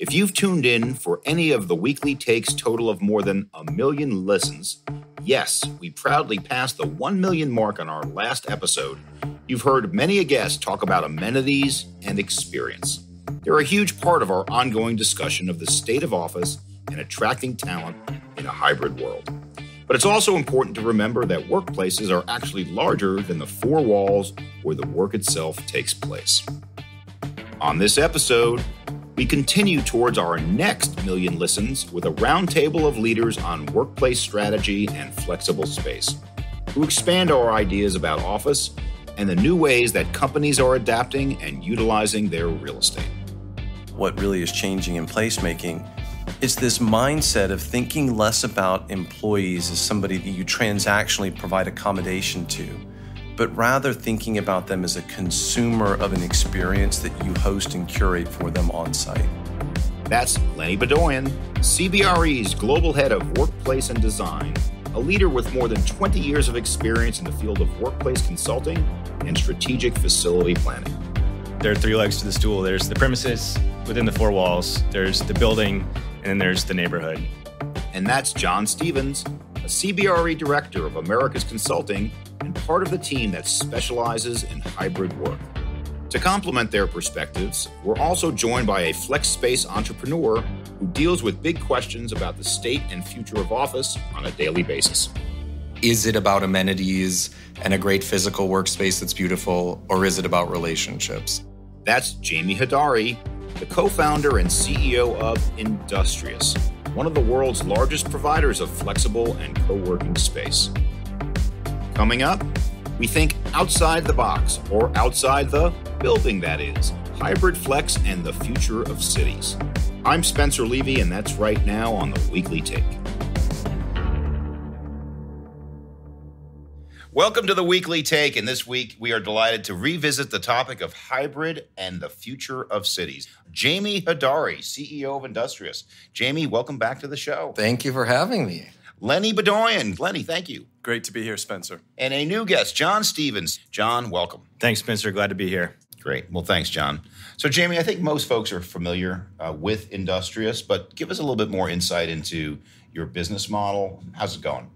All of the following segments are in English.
If you've tuned in for any of the weekly takes total of more than a million listens, yes, we proudly passed the 1 million mark on our last episode. You've heard many a guest talk about amenities and experience. They're a huge part of our ongoing discussion of the state of office and attracting talent in a hybrid world. But it's also important to remember that workplaces are actually larger than the four walls where the work itself takes place. On this episode, we continue towards our next million listens with a roundtable of leaders on workplace strategy and flexible space who expand our ideas about office and the new ways that companies are adapting and utilizing their real estate. What really is changing in placemaking is this mindset of thinking less about employees as somebody that you transactionally provide accommodation to but rather thinking about them as a consumer of an experience that you host and curate for them on site. That's Lenny Beaudoin, CBRE's Global Head of Workplace and Design, a leader with more than 20 years of experience in the field of workplace consulting and strategic facility planning. There are three legs to the stool there's the premises within the four walls, there's the building, and then there's the neighborhood. And that's John Stephens, a CBRE Director of Americas Consulting and part of the team that specializes in hybrid work. To complement their perspectives, we're also joined by a flex space entrepreneur who deals with big questions about the state and future of office on a daily basis. Is it about amenities and a great physical workspace that's beautiful, or is it about relationships? That's Jamie Hodari, the co founder and CEO of Industrious, one of the world's largest providers of flexible and co working space. Coming up, we think outside the box, or outside the building, that is, hybrid flex and the future of cities. I'm Spencer Levy, and that's right now on the Weekly Take. Welcome to the Weekly Take, and this week we are delighted to revisit the topic of hybrid and the future of cities. Jamie Hodari, CEO of Industrious. Jamie, welcome back to the show. Thank you for having me. Lenny Beaudoin. Lenny, thank you. Great to be here, Spencer. And a new guest, John Stephens. John, welcome. Thanks, Spencer. Glad to be here. Great. Well, thanks, John. So, Jamie, I think most folks are familiar uh, with Industrious, but give us a little bit more insight into your business model. How's it going?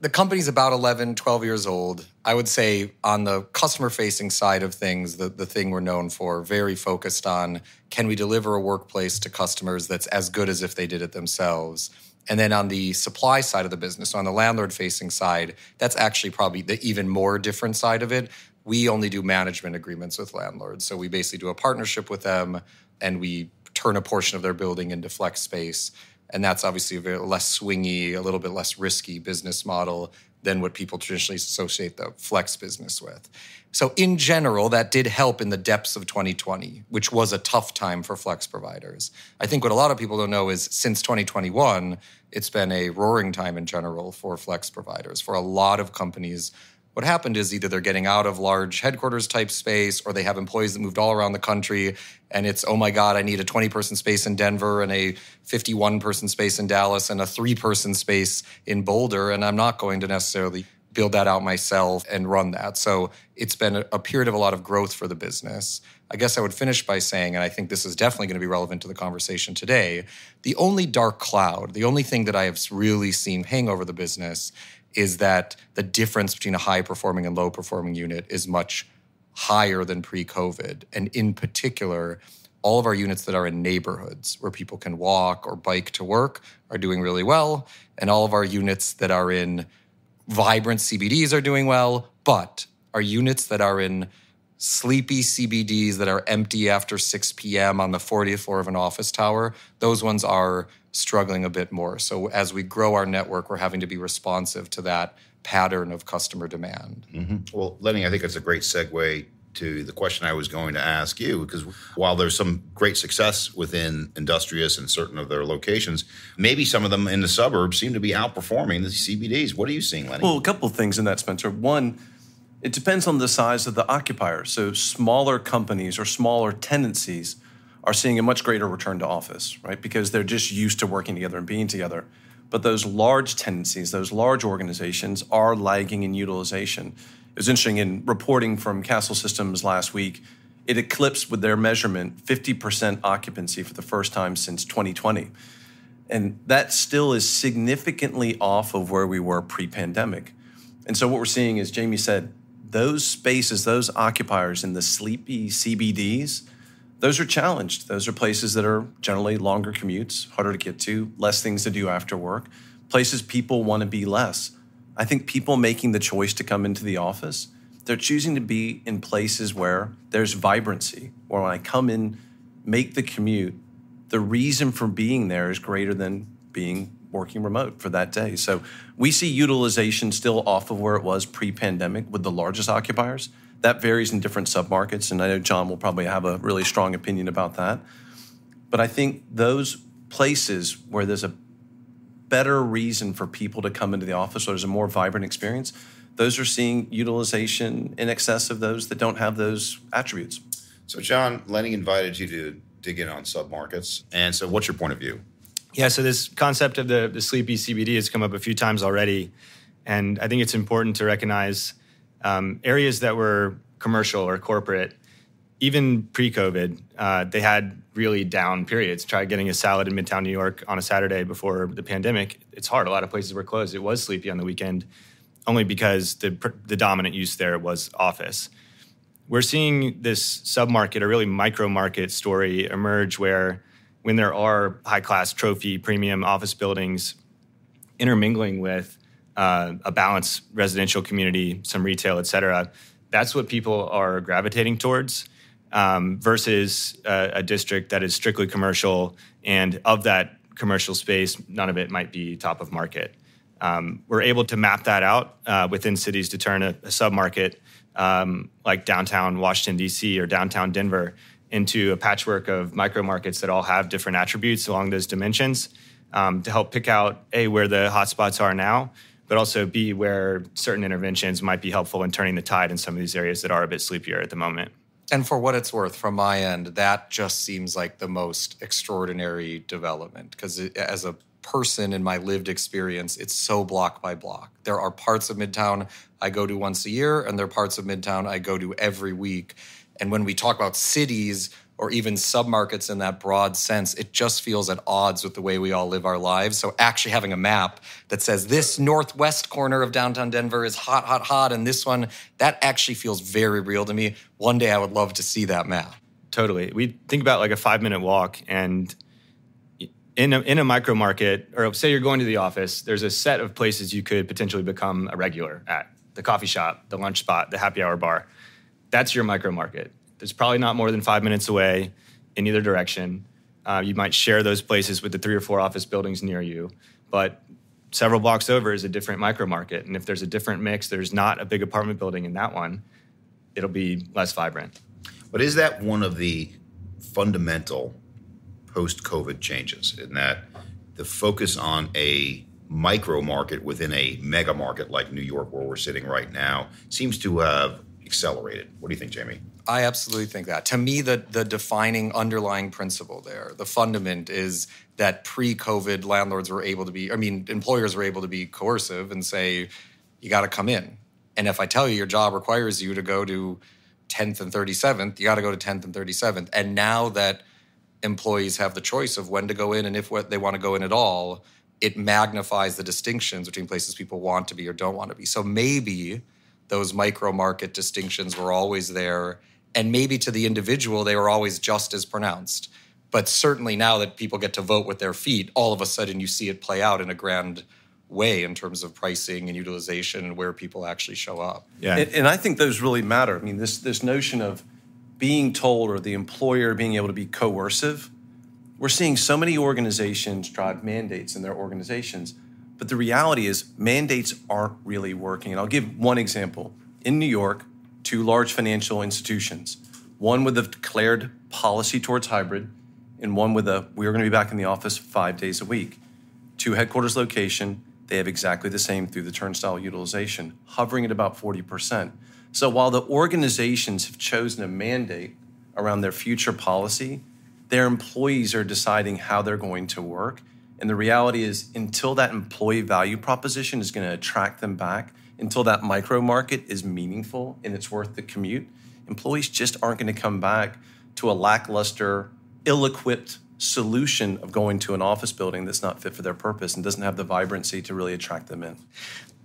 The company's about 11, 12 years old. I would say on the customer facing side of things, the, the thing we're known for, very focused on can we deliver a workplace to customers that's as good as if they did it themselves? And then on the supply side of the business, on the landlord facing side, that's actually probably the even more different side of it. We only do management agreements with landlords. So we basically do a partnership with them and we turn a portion of their building into flex space. And that's obviously a less swingy, a little bit less risky business model than what people traditionally associate the flex business with. So, in general, that did help in the depths of 2020, which was a tough time for flex providers. I think what a lot of people don't know is since 2021, it's been a roaring time in general for flex providers. For a lot of companies, what happened is either they're getting out of large headquarters type space or they have employees that moved all around the country and it's oh my god i need a 20 person space in denver and a 51 person space in dallas and a 3 person space in boulder and i'm not going to necessarily build that out myself and run that so it's been a period of a lot of growth for the business i guess i would finish by saying and i think this is definitely going to be relevant to the conversation today the only dark cloud the only thing that i have really seen hang over the business is that the difference between a high performing and low performing unit is much higher than pre COVID. And in particular, all of our units that are in neighborhoods where people can walk or bike to work are doing really well. And all of our units that are in vibrant CBDs are doing well. But our units that are in sleepy CBDs that are empty after 6 p.m. on the 40th floor of an office tower, those ones are struggling a bit more. So as we grow our network, we're having to be responsive to that pattern of customer demand. Mm-hmm. Well, Lenny, I think it's a great segue to the question I was going to ask you because while there's some great success within Industrious and certain of their locations, maybe some of them in the suburbs seem to be outperforming the CBDs. What are you seeing, Lenny? Well, a couple of things in that, Spencer. One, it depends on the size of the occupier. So smaller companies or smaller tenancies are seeing a much greater return to office, right? Because they're just used to working together and being together. But those large tendencies, those large organizations are lagging in utilization. It was interesting in reporting from Kastle Systems last week. it eclipsed with their measurement 50% occupancy for the first time since 2020. And that still is significantly off of where we were pre pandemic. And so, what we're seeing is, Jamie said, those spaces, those occupiers in the sleepy CBDs, those are challenged. Those are places that are generally longer commutes, harder to get to, less things to do after work, places people want to be less. I think people making the choice to come into the office, they're choosing to be in places where there's vibrancy, where when I come in, make the commute, the reason for being there is greater than being working remote for that day. So we see utilization still off of where it was pre-pandemic with the largest occupiers. That varies in different submarkets, and I know John will probably have a really strong opinion about that. But I think those places where there's a better reason for people to come into the office or there's a more vibrant experience, those are seeing utilization in excess of those that don't have those attributes. So, John, Lenny invited you to dig in on submarkets. And so, what's your point of view? Yeah, so this concept of the, the sleepy CBD has come up a few times already. And I think it's important to recognize um, areas that were commercial or corporate, even pre COVID, uh, they had really down periods. Try getting a salad in Midtown New York on a Saturday before the pandemic. It's hard. A lot of places were closed. It was sleepy on the weekend, only because the, the dominant use there was office. We're seeing this submarket, a really micro market story emerge where when there are high class trophy premium office buildings intermingling with uh, a balanced residential community, some retail, et cetera, that's what people are gravitating towards um, versus a, a district that is strictly commercial. And of that commercial space, none of it might be top of market. Um, we're able to map that out uh, within cities to turn a, a submarket um, like downtown Washington, D.C. or downtown Denver into a patchwork of micro markets that all have different attributes along those dimensions um, to help pick out A, where the hotspots are now, but also B, where certain interventions might be helpful in turning the tide in some of these areas that are a bit sleepier at the moment. And for what it's worth, from my end, that just seems like the most extraordinary development because as a person in my lived experience, it's so block by block. There are parts of Midtown I go to once a year, and there are parts of Midtown I go to every week. And when we talk about cities or even submarkets in that broad sense, it just feels at odds with the way we all live our lives. So actually having a map that says this northwest corner of downtown Denver is hot, hot, hot, and this one, that actually feels very real to me. One day I would love to see that map. Totally. We think about like a five minute walk and in a, in a micro market, or say you're going to the office, there's a set of places you could potentially become a regular at the coffee shop, the lunch spot, the happy hour bar. That's your micro market. There's probably not more than five minutes away in either direction. Uh, you might share those places with the three or four office buildings near you, but several blocks over is a different micro market. And if there's a different mix, there's not a big apartment building in that one, it'll be less vibrant. But is that one of the fundamental post COVID changes in that the focus on a micro market within a mega market like New York, where we're sitting right now, seems to have accelerated. What do you think, Jamie? I absolutely think that. To me, the the defining underlying principle there, the fundament is that pre-COVID landlords were able to be, I mean, employers were able to be coercive and say, you got to come in. And if I tell you your job requires you to go to 10th and 37th, you got to go to 10th and 37th. And now that employees have the choice of when to go in and if what they want to go in at all, it magnifies the distinctions between places people want to be or don't want to be. So maybe those micro market distinctions were always there. And maybe to the individual, they were always just as pronounced. But certainly now that people get to vote with their feet, all of a sudden you see it play out in a grand way in terms of pricing and utilization and where people actually show up. Yeah. And, and I think those really matter. I mean, this this notion of being told or the employer being able to be coercive, we're seeing so many organizations drive mandates in their organizations. But the reality is, mandates aren't really working. And I'll give one example. In New York, two large financial institutions, one with a declared policy towards hybrid, and one with a we're going to be back in the office five days a week. Two headquarters location, they have exactly the same through the turnstile utilization, hovering at about 40%. So while the organizations have chosen a mandate around their future policy, their employees are deciding how they're going to work. And the reality is, until that employee value proposition is going to attract them back, until that micro market is meaningful and it's worth the commute, employees just aren't going to come back to a lackluster, ill equipped solution of going to an office building that's not fit for their purpose and doesn't have the vibrancy to really attract them in.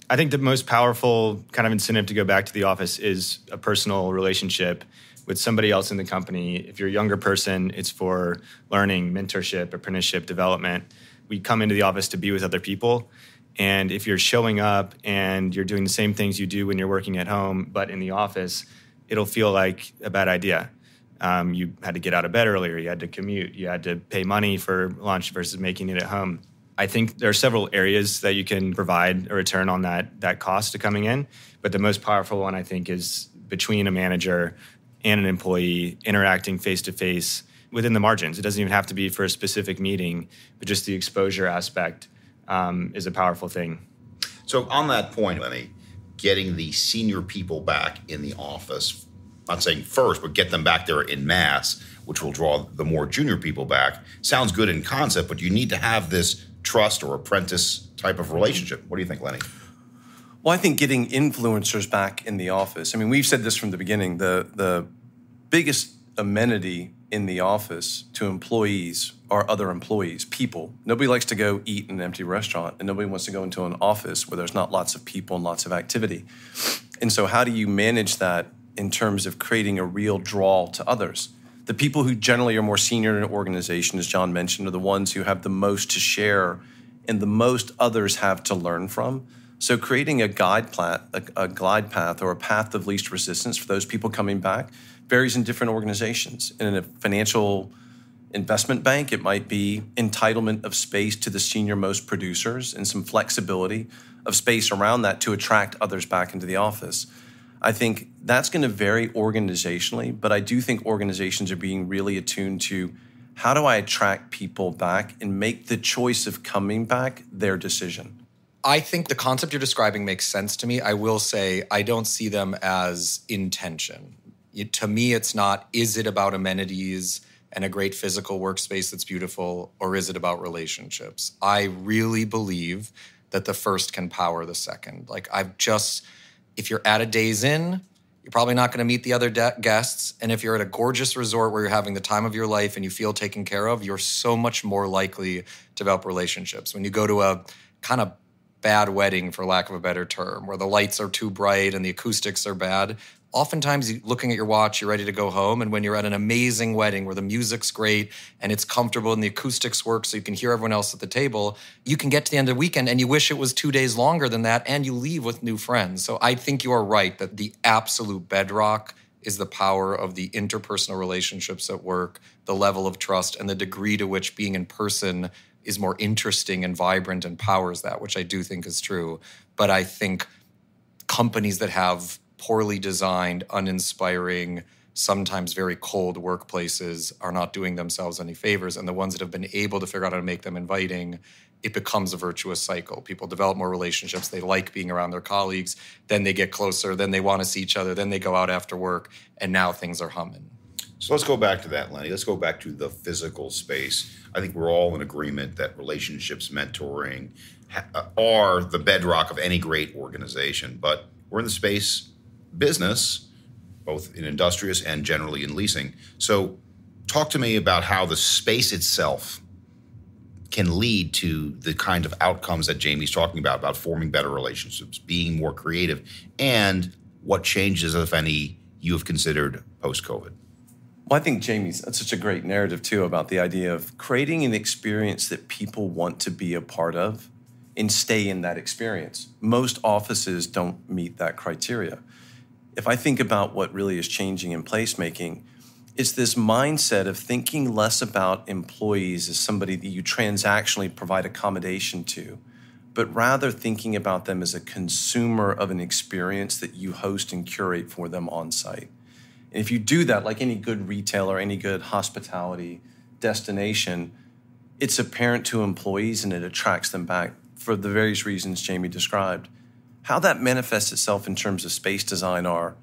I think the most powerful kind of incentive to go back to the office is a personal relationship with somebody else in the company. If you're a younger person, it's for learning, mentorship, apprenticeship, development. We come into the office to be with other people. And if you're showing up and you're doing the same things you do when you're working at home, but in the office, it'll feel like a bad idea. Um, you had to get out of bed earlier, you had to commute, you had to pay money for lunch versus making it at home. I think there are several areas that you can provide a return on that that cost to coming in, but the most powerful one I think is between a manager and an employee interacting face to face within the margins. It doesn't even have to be for a specific meeting, but just the exposure aspect um, is a powerful thing. So, on that point, Lenny, getting the senior people back in the office, not saying first, but get them back there in mass, which will draw the more junior people back, sounds good in concept, but you need to have this trust or apprentice type of relationship. What do you think, Lenny? Well, I think getting influencers back in the office. I mean, we've said this from the beginning. The the biggest amenity in the office to employees are other employees, people. Nobody likes to go eat in an empty restaurant, and nobody wants to go into an office where there's not lots of people and lots of activity. And so, how do you manage that in terms of creating a real draw to others? The people who generally are more senior in an organization, as John mentioned, are the ones who have the most to share and the most others have to learn from. So creating a guide path, a, a, glide path or a path of least resistance for those people coming back varies in different organizations. And in a financial investment bank, it might be entitlement of space to the senior most producers and some flexibility of space around that to attract others back into the office. I think that's going to vary organizationally, but I do think organizations are being really attuned to how do I attract people back and make the choice of coming back their decision. I think the concept you're describing makes sense to me. I will say I don't see them as intention. It, to me, it's not, is it about amenities and a great physical workspace that's beautiful, or is it about relationships? I really believe that the first can power the second. Like, I've just, if you're at a Days Inn, you're probably not going to meet the other de- guests. And if you're at a gorgeous resort where you're having the time of your life and you feel taken care of, you're so much more likely to develop relationships. When you go to a kind of bad wedding, for lack of a better term, where the lights are too bright and the acoustics are bad. Oftentimes, looking at your watch, you're ready to go home. And when you're at an amazing wedding where the music's great and it's comfortable and the acoustics work so you can hear everyone else at the table, you can get to the end of the weekend and you wish it was two days longer than that and you leave with new friends. So I think you are right that the absolute bedrock is the power of the interpersonal relationships at work, the level of trust, and the degree to which being in person is more interesting and vibrant and powers that, which I do think is true. But I think companies that have poorly designed, uninspiring, sometimes very cold workplaces are not doing themselves any favors. And the ones that have been able to figure out how to make them inviting, it becomes a virtuous cycle. People develop more relationships. They like being around their colleagues. Then they get closer. Then they want to see each other. Then they go out after work. And now things are humming. So let's go back to that, Lenny. Let's go back to the physical space. I think we're all in agreement that relationships, mentoring ha- uh, are the bedrock of any great organization. But we're in the space business, both in Industrious and generally in leasing. So talk to me about how the space itself can lead to the kind of outcomes that Jamie's talking about, about forming better relationships, being more creative, and what changes, if any, you have considered post COVID. Well, I think Jamie's that's such a great narrative too about the idea of creating an experience that people want to be a part of and stay in that experience. Most offices don't meet that criteria. If I think about what really is changing in placemaking, it's this mindset of thinking less about employees as somebody that you transactionally provide accommodation to, but rather thinking about them as a consumer of an experience that you host and curate for them on site. And if you do that, like any good retailer, or any good hospitality destination, it's apparent to employees and it attracts them back for the various reasons Jamie described. How that manifests itself in terms of space design are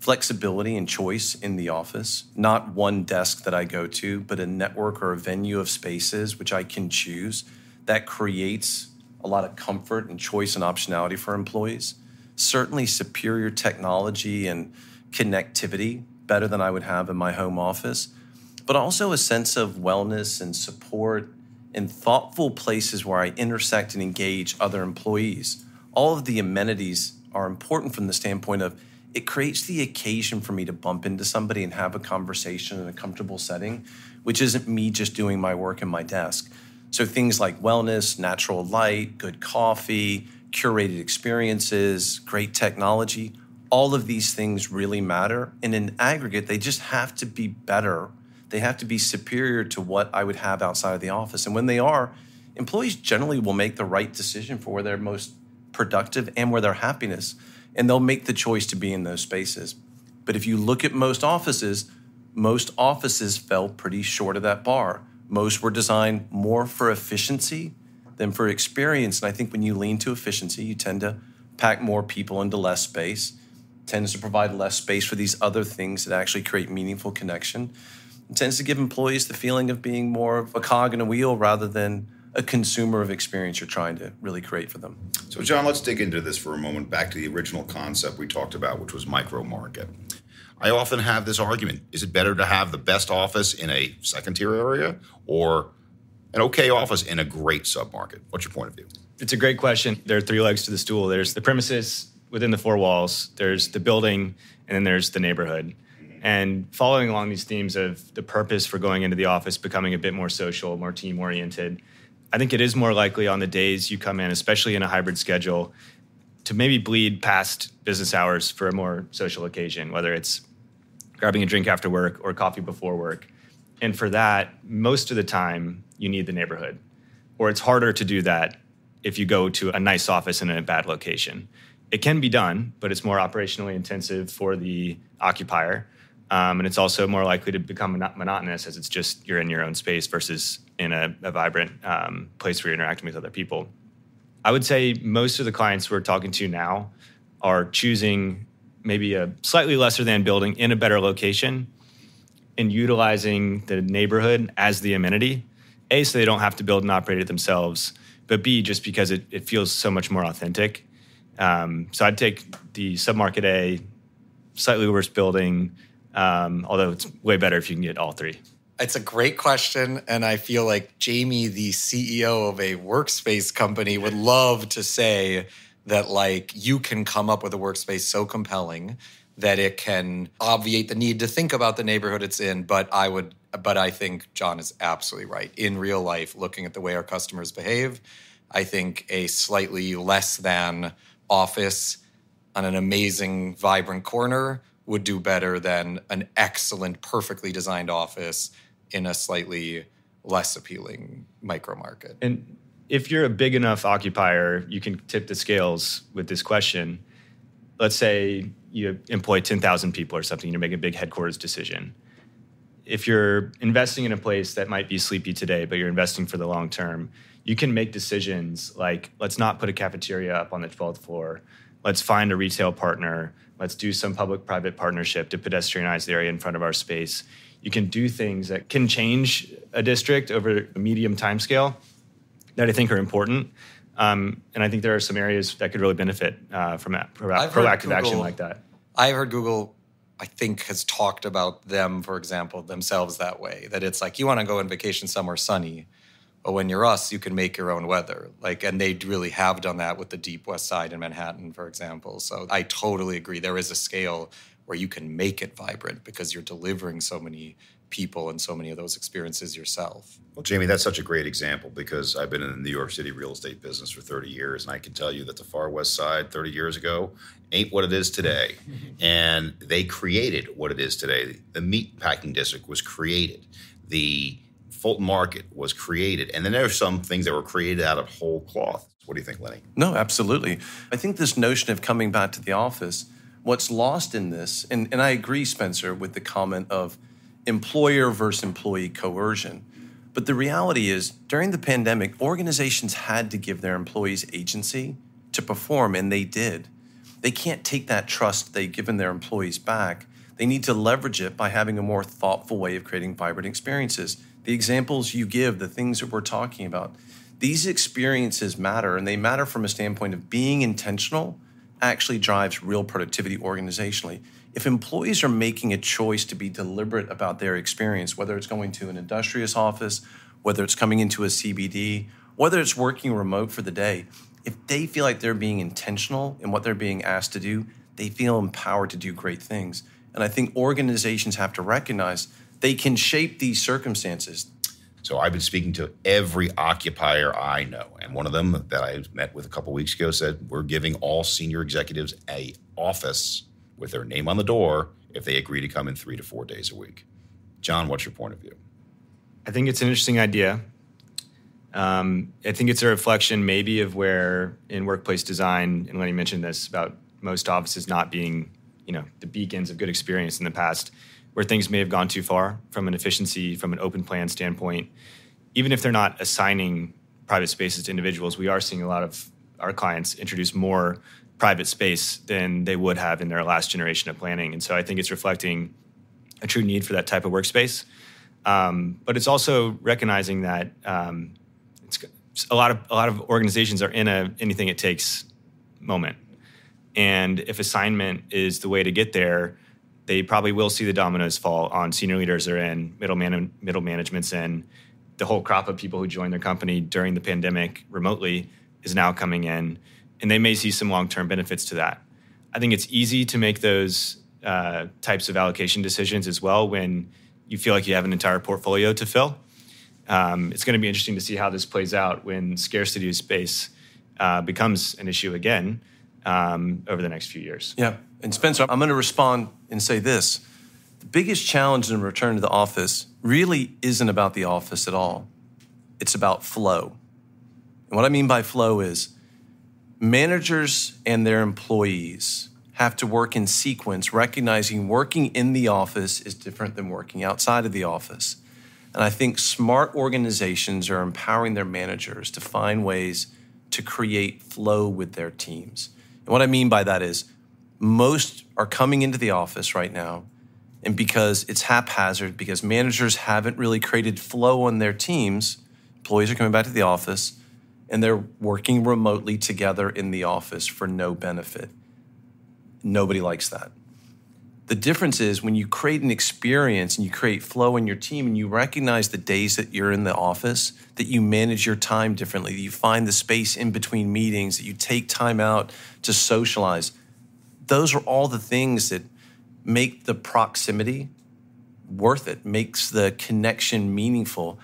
flexibility and choice in the office, not one desk that I go to, but a network or a venue of spaces which I can choose that creates a lot of comfort and choice and optionality for employees. Certainly, superior technology and connectivity better than I would have in my home office, but also a sense of wellness and support and thoughtful places where I intersect and engage other employees. All of the amenities are important from the standpoint of it creates the occasion for me to bump into somebody and have a conversation in a comfortable setting, which isn't me just doing my work in my desk. So things like wellness, natural light, good coffee, curated experiences, great technology, all of these things really matter. And in aggregate, they just have to be better. They have to be superior to what I would have outside of the office. And when they are, employees generally will make the right decision for where they're most productive and where their happiness and they'll make the choice to be in those spaces. But if you look at most offices, most offices fell pretty short of that bar. Most were designed more for efficiency than for experience. And I think when you lean to efficiency, you tend to pack more people into less space, tends to provide less space for these other things that actually create meaningful connection. It tends to give employees the feeling of being more of a cog in a wheel rather than a consumer of experience you're trying to really create for them. So, John, let's dig into this for a moment. Back to the original concept we talked about, which was micro market. I often have this argument is it better to have the best office in a second tier area or an okay office in a great submarket? What's your point of view? It's a great question. There are three legs to the stool there's the premises within the four walls, there's the building, and then there's the neighborhood. And following along these themes of the purpose for going into the office becoming a bit more social, more team oriented, I think it is more likely on the days you come in, especially in a hybrid schedule, to maybe bleed past business hours for a more social occasion, whether it's grabbing a drink after work or coffee before work. And for that, most of the time, you need the neighborhood. Or it's harder to do that if you go to a nice office in a bad location. It can be done, but it's more operationally intensive for the occupier. Um, and it's also more likely to become monotonous as it's just you're in your own space versus in a, a vibrant um, place where you're interacting with other people. I would say most of the clients we're talking to now are choosing maybe a slightly lesser than building in a better location and utilizing the neighborhood as the amenity. A, so they don't have to build and operate it themselves, but B, just because it, it feels so much more authentic. Um, so I'd take the submarket A, slightly worse building, um, although it's way better if you can get all three. It's a great question. And I feel like Jamie, the CEO of a workspace company, would love to say that, like, you can come up with a workspace so compelling that it can obviate the need to think about the neighborhood it's in. But I would, but I think John is absolutely right. In real life, looking at the way our customers behave, I think a slightly less than office on an amazing, vibrant corner would do better than an excellent, perfectly designed office in a slightly less appealing micro market. And if you're a big enough occupier, you can tip the scales with this question. Let's say you employ 10,000 people or something, you're making a big headquarters decision. If you're investing in a place that might be sleepy today, but you're investing for the long term, you can make decisions like let's not put a cafeteria up on the 12th floor. Let's find a retail partner. Let's do some public private partnership to pedestrianize the area in front of our space. You can do things that can change a district over a medium time scale that I think are important. Um, and I think there are some areas that could really benefit uh, from proactive Google, action like that. I've heard Google, I think, has talked about them, for example, themselves that way. That it's like you want to go on vacation somewhere sunny, but when you're us, you can make your own weather. Like, and they really have done that with the Deep West Side in Manhattan, for example. So I totally agree. There is a scale where you can make it vibrant because you're delivering so many people and so many of those experiences yourself. Well, Jamie, that's such a great example because I've been in the New York City real estate business for 30 years, and I can tell you that the far west side 30 years ago ain't what it is today. and they created what it is today. The meat packing district was created. The Fulton Market was created. And then there are some things that were created out of whole cloth. What do you think, Lenny? No, absolutely. I think this notion of coming back to the office, what's lost in this, and, and I agree, Spencer, with the comment of employer versus employee coercion. But the reality is, during the pandemic, organizations had to give their employees agency to perform, and they did. They can't take that trust they've given their employees back. They need to leverage it by having a more thoughtful way of creating vibrant experiences. The examples you give, the things that we're talking about, these experiences matter, and they matter from a standpoint of being intentional actually drives real productivity organizationally if employees are making a choice to be deliberate about their experience, whether it's going to an Industrious office, whether it's coming into a CBD, whether it's working remote for the day, if they feel like they're being intentional in what they're being asked to do, they feel empowered to do great things. And I think organizations have to recognize they can shape these circumstances. So I've been speaking to every occupier I know, and one of them that I met with a couple weeks ago said we're giving all senior executives a office with their name on the door if they agree to come in three to four days a week. John, what's your point of view? I think it's an interesting idea. Um, I think it's a reflection maybe of where in workplace design, and Lenny mentioned this about most offices not being, you know, the beacons of good experience in the past, where things may have gone too far from an efficiency, from an open plan standpoint. Even if they're not assigning private spaces to individuals, we are seeing a lot of our clients introduce more private space than they would have in their last generation of planning. And so I think it's reflecting a true need for that type of workspace. Um, but it's also recognizing that um, it's a lot of a lot of organizations are in a anything it takes moment, and if assignment is the way to get there, they probably will see the dominoes fall on senior leaders are in, middle man middle management's in, the whole crop of people who joined their company during the pandemic remotely is now coming in, and they may see some long term benefits to that. I think it's easy to make those uh, types of allocation decisions as well when you feel like you have an entire portfolio to fill. Um, it's going to be interesting to see how this plays out when scarcity of space uh, becomes an issue again um, over the next few years. Yeah. And Spencer, I'm going to respond and say this. The biggest challenge in return to the office really isn't about the office at all. It's about flow. And what I mean by flow is managers and their employees have to work in sequence, recognizing working in the office is different than working outside of the office. And I think smart organizations are empowering their managers to find ways to create flow with their teams. And what I mean by that is most are coming into the office right now, and because it's haphazard, because managers haven't really created flow on their teams, employees are coming back to the office and they're working remotely together in the office for no benefit. Nobody likes that. The difference is when you create an experience and you create flow in your team and you recognize the days that you're in the office, that you manage your time differently, that you find the space in between meetings, that you take time out to socialize. Those are all the things that make the proximity worth it, makes the connection meaningful.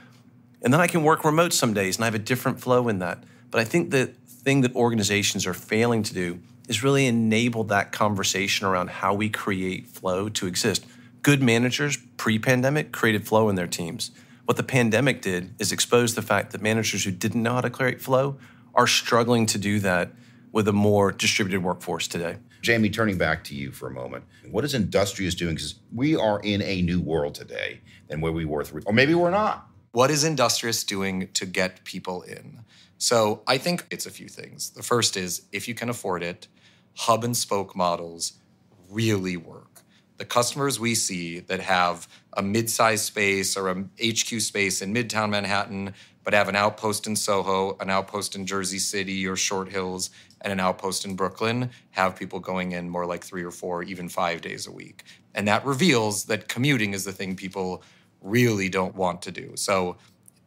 And then I can work remote some days and I have a different flow in that. But I think the thing that organizations are failing to do is really enable that conversation around how we create flow to exist. Good managers pre pandemic created flow in their teams. What the pandemic did is expose the fact that managers who didn't know how to create flow are struggling to do that with a more distributed workforce today. Jamie, turning back to you for a moment, what is Industrious doing? Because we are in a new world today than where we were three, or maybe we're not. What is Industrious doing to get people in? So I think it's a few things. The first is if you can afford it, hub and spoke models really work. The customers we see that have a mid-sized space or a HQ space in Midtown Manhattan, but have an outpost in Soho, an outpost in Jersey City or Short Hills, and an outpost in Brooklyn, have people going in more like three or four, even five days a week. And that reveals that commuting is the thing people really don't want to do. So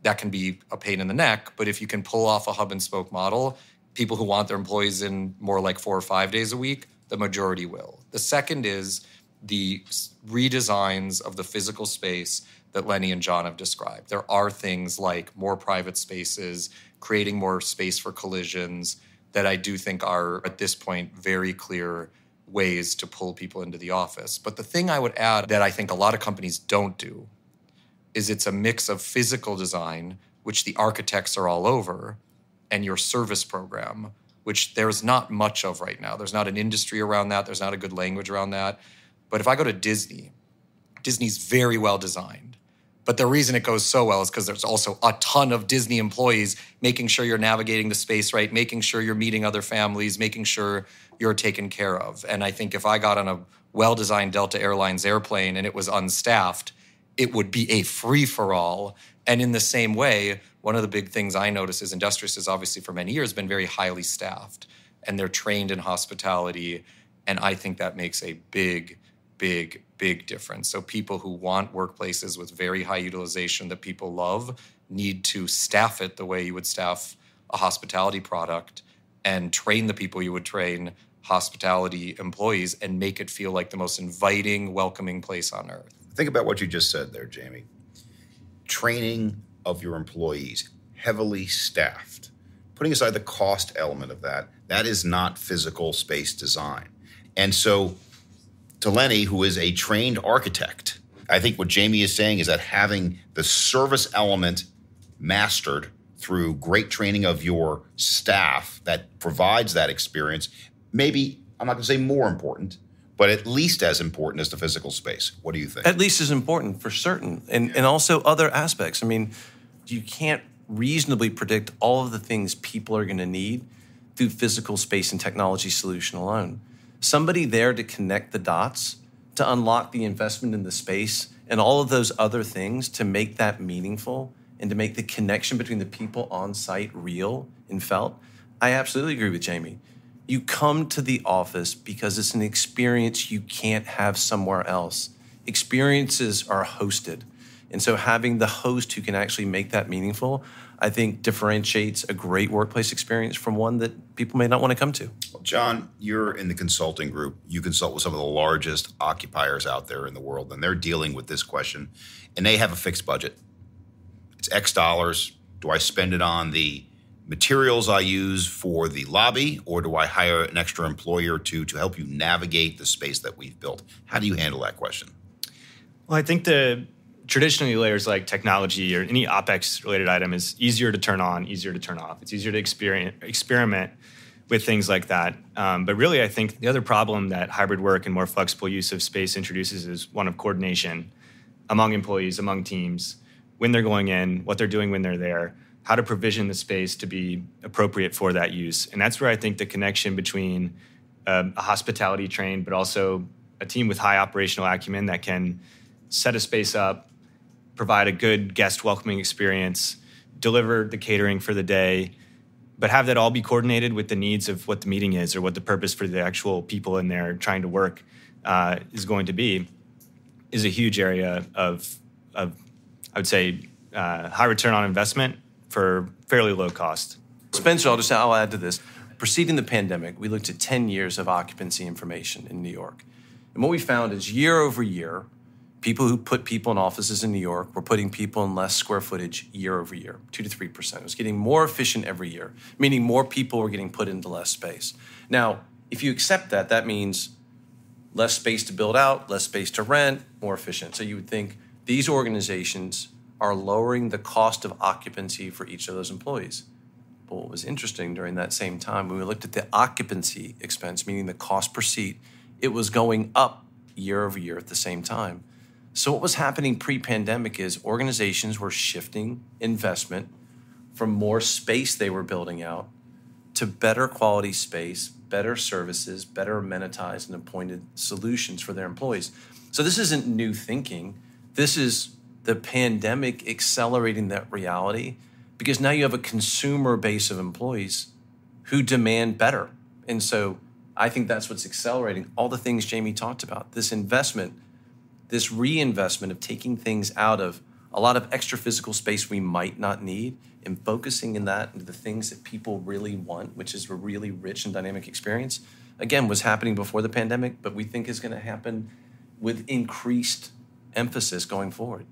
that can be a pain in the neck, but if you can pull off a hub and spoke model, people who want their employees in more like four or five days a week, the majority will. The second is the redesigns of the physical space that Lenny and John have described. There are things like more private spaces, creating more space for collisions that I do think are at this point very clear ways to pull people into the office. But the thing I would add that I think a lot of companies don't do is it's a mix of physical design, which the architects are all over, and your service program, which there's not much of right now. There's not an industry around that, there's not a good language around that. But if I go to Disney, Disney's very well designed. But the reason it goes so well is because there's also a ton of Disney employees making sure you're navigating the space right, making sure you're meeting other families, making sure you're taken care of. And I think if I got on a well designed Delta Airlines airplane and it was unstaffed, it would be a free for all. And in the same way, one of the big things I notice is Industrious has obviously for many years been very highly staffed and they're trained in hospitality. And I think that makes a big, big, big difference. So people who want workplaces with very high utilization that people love need to staff it the way you would staff a hospitality product and train the people you would train hospitality employees and make it feel like the most inviting, welcoming place on earth. Think about what you just said there, Jamie. Training of your employees, heavily staffed. Putting aside the cost element of that, that is not physical space design. And so, to Lenny, who is a trained architect, I think what Jamie is saying is that having the service element mastered through great training of your staff that provides that experience, maybe, I'm not going to say more important, but at least as important as the physical space. What do you think? At least as important for certain. And, yeah. and also other aspects. I mean, you can't reasonably predict all of the things people are going to need through physical space and technology solution alone. Somebody there to connect the dots, to unlock the investment in the space, and all of those other things to make that meaningful and to make the connection between the people on site real and felt. I absolutely agree with Jamie. You come to the office because it's an experience you can't have somewhere else. Experiences are hosted. And so having the host who can actually make that meaningful, I think differentiates a great workplace experience from one that people may not want to come to. Well, John, you're in the consulting group. You consult with some of the largest occupiers out there in the world, and they're dealing with this question, and they have a fixed budget. It's X dollars. Do I spend it on the materials I use for the lobby, or do I hire an extra employee or two to help you navigate the space that we've built? How do you handle that question? Well, I think the traditionally layers like technology or any opex related item is easier to turn on easier to turn off it's easier to experiment with things like that um, but really i think the other problem that hybrid work and more flexible use of space introduces is one of coordination among employees among teams when they're going in what they're doing when they're there how to provision the space to be appropriate for that use. And that's where i think the connection between um, a hospitality trained but also a team with high operational acumen that can set a space up provide a good guest welcoming experience, deliver the catering for the day, but have that all be coordinated with the needs of what the meeting is or what the purpose for the actual people in there trying to work uh, is going to be is a huge area of, of I would say, uh, high return on investment for fairly low cost. Spencer, I'll just I'll add to this. Preceding the pandemic, we looked at 10 years of occupancy information in New York. And what we found is year over year, people who put people in offices in New York were putting people in less square footage year over year, two to three percent. It was getting more efficient every year, meaning more people were getting put into less space. Now, if you accept that, that means less space to build out, less space to rent, more efficient. So you would think these organizations are lowering the cost of occupancy for each of those employees. But what was interesting during that same time, when we looked at the occupancy expense, meaning the cost per seat, it was going up year over year at the same time. So, what was happening pre pandemic is organizations were shifting investment from more space they were building out to better quality space, better services, better amenitized and appointed solutions for their employees. So, this isn't new thinking. This is the pandemic accelerating that reality because now you have a consumer base of employees who demand better. And so, I think that's what's accelerating all the things Jamie talked about. This investment this reinvestment of taking things out of a lot of extra physical space we might not need and focusing in that into the things that people really want, which is a really rich and dynamic experience, again, was happening before the pandemic, but we think is going to happen with increased emphasis going forward.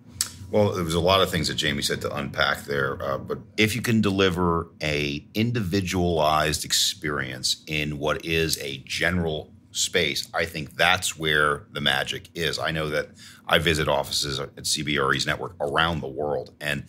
Well, there was a lot of things that Jamie said to unpack there, uh, but if you can deliver a individualized experience in what is a general space, I think that's where the magic is. I know that I visit offices at CBRE's network around the world, and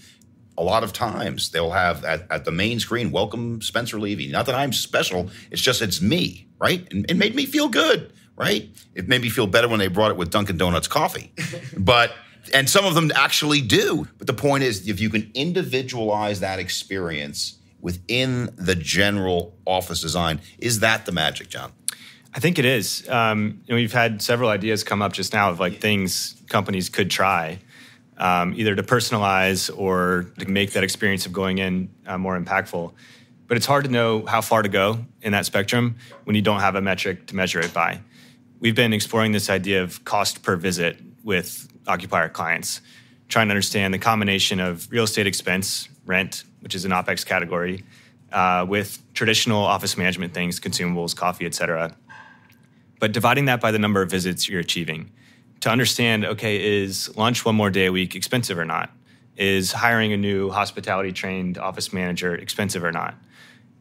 a lot of times they'll have at, at the main screen, welcome Spencer Levy. Not that I'm special, it's just it's me, right? And it made me feel good, right? It made me feel better when they brought it with Dunkin' Donuts coffee. but and some of them actually do. But the point is if you can individualize that experience within the general office design, is that the magic, John? I think it is. Um, you know, we've had several ideas come up just now of like things companies could try, um, either to personalize or to make that experience of going in uh, more impactful. But it's hard to know how far to go in that spectrum when you don't have a metric to measure it by. we've been exploring this idea of cost per visit with occupier clients, trying to understand the combination of real estate expense, rent, which is an OPEX category, uh, with traditional office management things, consumables, coffee, et cetera. But dividing that by the number of visits you're achieving to understand okay, is lunch one more day a week expensive or not? Is hiring a new hospitality trained office manager expensive or not?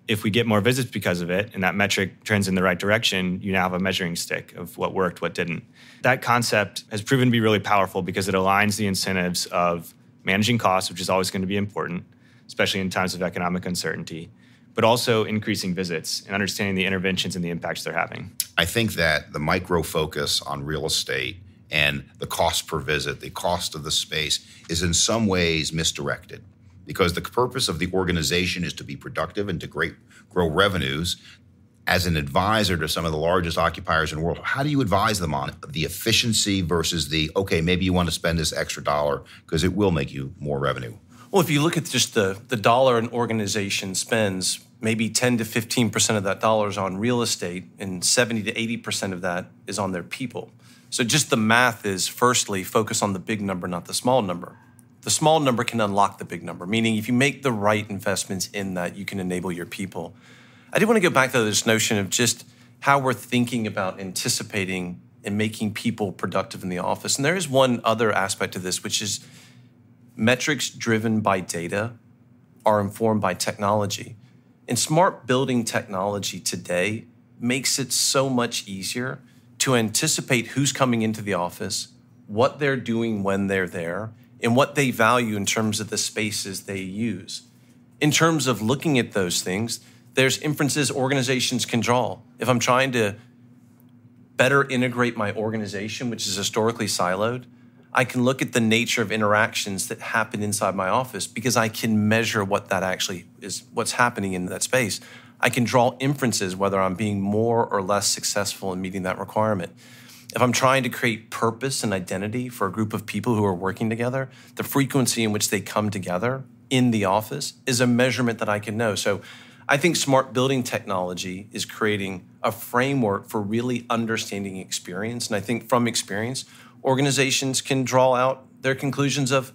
If we get more visits because of it and that metric trends in the right direction, you now have a measuring stick of what worked, what didn't. That concept has proven to be really powerful because it aligns the incentives of managing costs, which is always going to be important, especially in times of economic uncertainty, but also increasing visits and understanding the interventions and the impacts they're having. I think that the micro focus on real estate and the cost per visit, the cost of the space, is in some ways misdirected because the purpose of the organization is to be productive and to great, grow revenues. As an advisor to some of the largest occupiers in the world, how do you advise them on the efficiency versus the, okay, maybe you want to spend this extra dollar because it will make you more revenue? Well, if you look at just the, the dollar an organization spends, maybe 10 to 15% of that dollar is on real estate, and 70 to 80% of that is on their people. So just the math is firstly focus on the big number, not the small number. The small number can unlock the big number, meaning if you make the right investments in that, you can enable your people. I did want to go back to this notion of just how we're thinking about anticipating and making people productive in the office. And there is one other aspect of this, which is metrics driven by data are informed by technology. And smart building technology today makes it so much easier to anticipate who's coming into the office, what they're doing when they're there, and what they value in terms of the spaces they use. In terms of looking at those things, there's inferences organizations can draw. If I'm trying to better integrate my organization, which is historically siloed, I can look at the nature of interactions that happen inside my office because I can measure what that actually is, what's happening in that space. I can draw inferences whether I'm being more or less successful in meeting that requirement. If I'm trying to create purpose and identity for a group of people who are working together, the frequency in which they come together in the office is a measurement that I can know. So I think smart building technology is creating a framework for really understanding experience. And I think from experience, organizations can draw out their conclusions of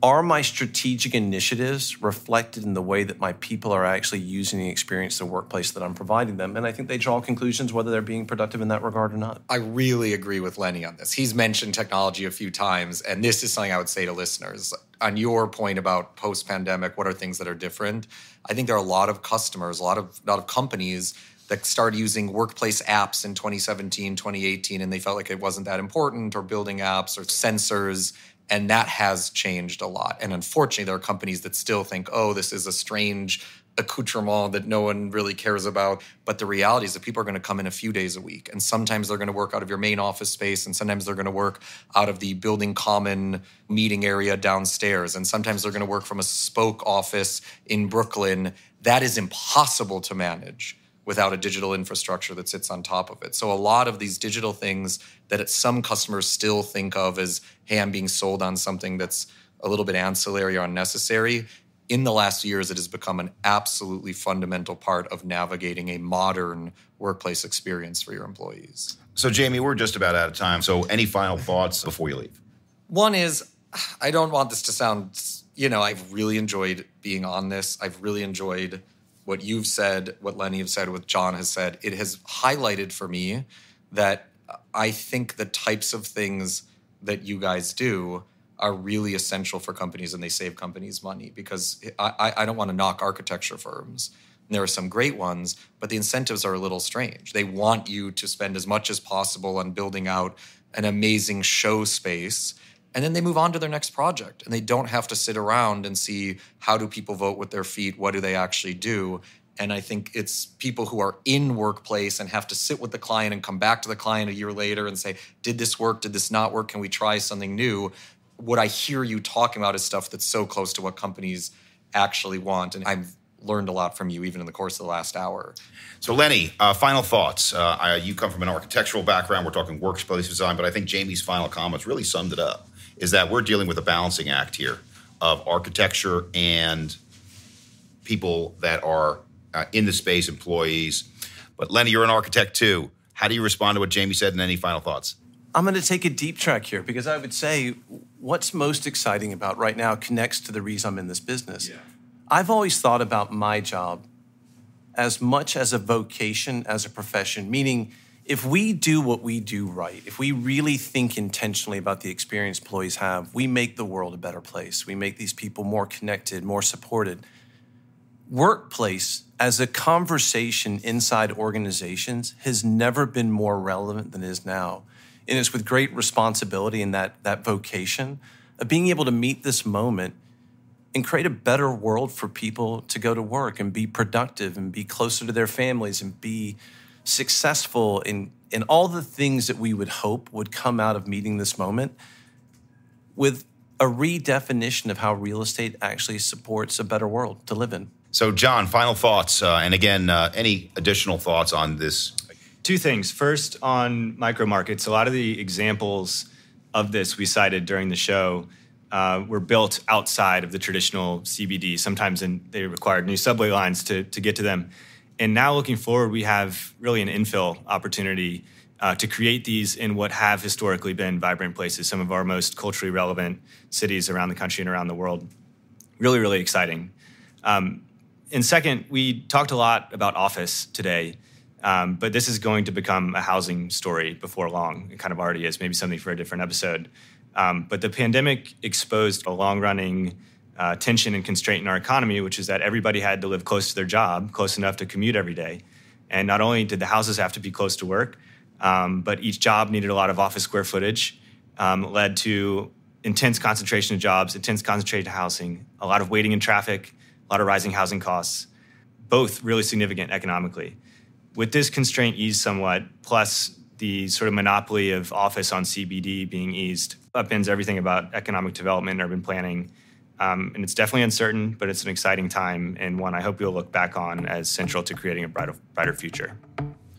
are my strategic initiatives reflected in the way that my people are actually using the experience, the workplace that I'm providing them? And I think they draw conclusions whether they're being productive in that regard or not. I really agree with Lenny on this. He's mentioned technology a few times, and this is something I would say to listeners. On your point about post pandemic, what are things that are different? I think there are a lot of customers, a lot of, a lot of companies that started using workplace apps in 2017, 2018, and they felt like it wasn't that important, or building apps or sensors and that has changed a lot. And unfortunately, there are companies that still think, oh, this is a strange accoutrement that no one really cares about. But the reality is that people are going to come in a few days a week. And sometimes they're going to work out of your main office space, and sometimes they're going to work out of the building common meeting area downstairs. And sometimes they're going to work from a spoke office in Brooklyn. That is impossible to manage without a digital infrastructure that sits on top of it. So a lot of these digital things that some customers still think of as, hey, I'm being sold on something that's a little bit ancillary or unnecessary. In the last years, it has become an absolutely fundamental part of navigating a modern workplace experience for your employees. So, Jamie, we're just about out of time. So, any final thoughts before you leave? One is I don't want this to sound, you know, I've really enjoyed being on this. I've really enjoyed what you've said, what Lenny has said, what John has said, it has highlighted for me that I think the types of things that you guys do are really essential for companies and they save companies money because I, I don't want to knock architecture firms. There are some great ones, but the incentives are a little strange. They want you to spend as much as possible on building out an amazing show space and then they move on to their next project and they don't have to sit around and see how do people vote with their feet what do they actually do? And i think it's people who are in workplace and have to sit with the client and come back to the client a year later and say did this work? Did this not work? Can we try something new? What i hear you talking about is stuff that's so close to what companies actually want and i've learned a lot from you even in the course of the last hour. So lenny uh, final thoughts. Uh, you come from an architectural background. We're talking workplace design but i think jamie's final comments really summed it up is that we're dealing with a balancing act here of architecture and people that are uh, in the space, employees. But Lenny, you're an architect too. How do you respond to what Jamie said and any final thoughts? I'm going to take a deep track here because I would say what's most exciting about right now connects to the reason I'm in this business. Yeah. I've always thought about my job as much as a vocation, as a profession, meaning if we do what we do right, if we really think intentionally about the experience employees have, we make the world a better place. We make these people more connected, more supported. Workplace as a conversation inside organizations has never been more relevant than it is now. And it's with great responsibility and that, that vocation of being able to meet this moment and create a better world for people to go to work and be productive and be closer to their families and be successful in, in all the things that we would hope would come out of meeting this moment with a redefinition of how real estate actually supports a better world to live in. So, John, final thoughts, uh, and again, uh, any additional thoughts on this? Two things. First, on micro markets, a lot of the examples of this we cited during the show uh, were built outside of the traditional CBD. Sometimes in, they required new subway lines to, to get to them. And now looking forward, we have really an infill opportunity uh, to create these in what have historically been vibrant places, some of our most culturally relevant cities around the country and around the world. Really, really exciting. Um, and second, we talked a lot about office today, um, but this is going to become a housing story before long. It kind of already is, maybe something for a different episode. Um, but the pandemic exposed a long running uh, tension and constraint in our economy, which is that everybody had to live close to their job, close enough to commute every day. And not only did the houses have to be close to work, um, but each job needed a lot of office square footage, um, led to intense concentration of jobs, intense concentration of housing, a lot of waiting in traffic, a lot of rising housing costs, both really significant economically. With this constraint eased somewhat, plus the sort of monopoly of office on CBD being eased, upends everything about economic development and urban planning um, and it's definitely uncertain, but it's an exciting time and one I hope you'll look back on as central to creating a brighter, brighter future.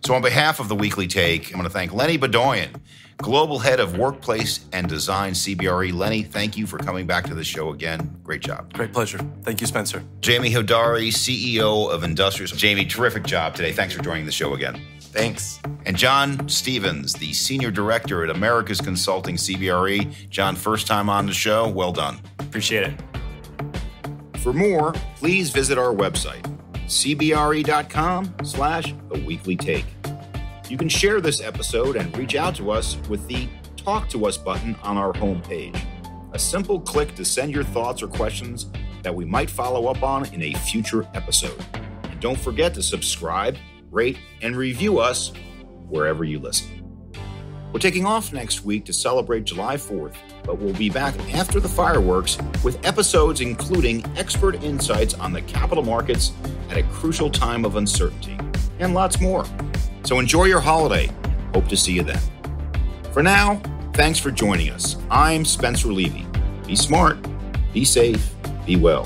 So, on behalf of the Weekly Take, I'm going to thank Lenny Beaudoin, Global Head of Workplace and Design CBRE. Lenny, thank you for coming back to the show again. Great job. Great pleasure. Thank you, Spencer. Jamie Hodari, CEO of Industrious. Jamie, terrific job today. Thanks for joining the show again. Thanks. And John Stephens, the Senior Director at Americas Consulting CBRE. John, first time on the show. Well done. Appreciate it. For more, please visit our website, cbre.com slash the weekly take. You can share this episode and reach out to us with the Talk to Us button on our homepage. A simple click to send your thoughts or questions that we might follow up on in a future episode. And don't forget to subscribe, rate, and review us wherever you listen. We're taking off next week to celebrate July 4th, but we'll be back after the fireworks with episodes including expert insights on the capital markets at a crucial time of uncertainty and lots more. So enjoy your holiday. Hope to see you then. For now, thanks for joining us. I'm Spencer Levy. Be smart, be safe, be well.